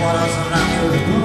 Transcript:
amorosa na minha orgulho.